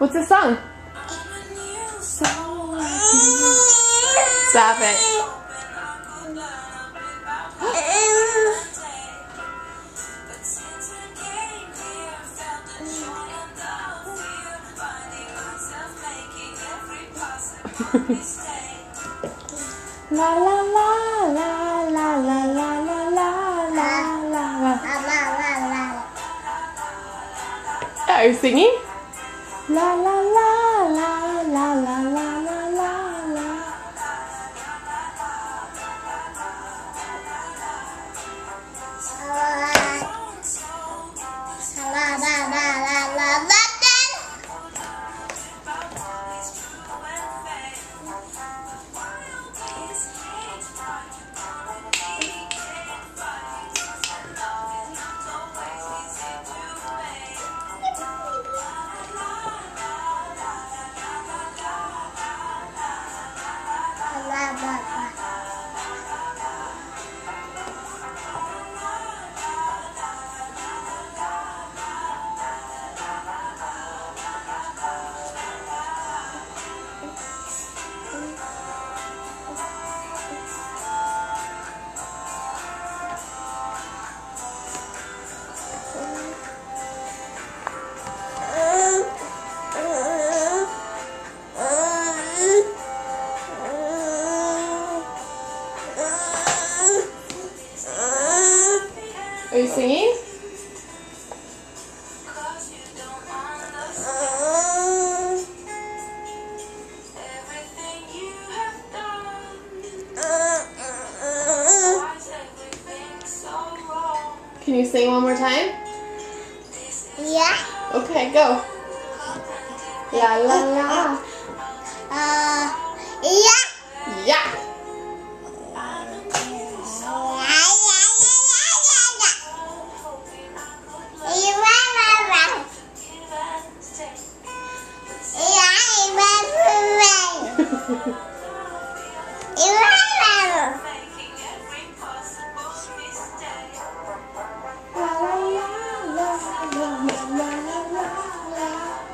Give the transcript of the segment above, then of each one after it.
What's the song? Stop it. la la la la la la la la la la la la. Are you singing? 啦啦啦啦啦啦啦 Can you sing one more time? Yeah. Okay, go. La la la. Uh, yeah. Yeah.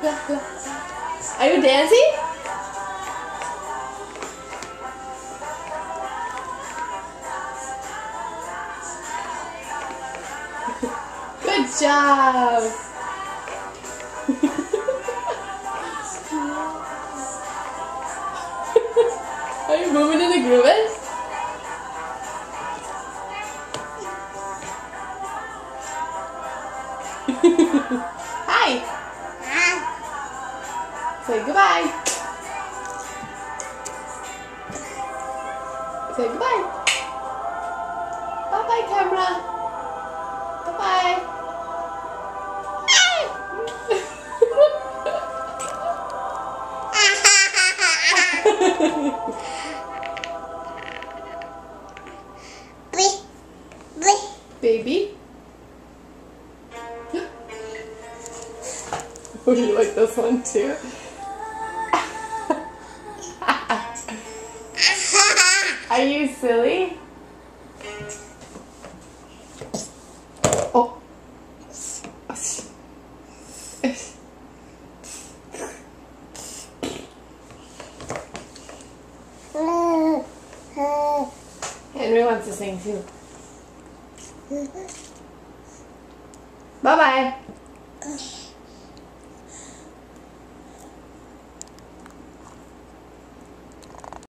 Are you dancing? Good job. Are you moving in the groove? Hi. Say goodbye. Say goodbye. Bye bye, camera. Bye bye. Baby. Oh, you like this one too? Are you silly? Oh. Henry wants to sing too. Bye bye.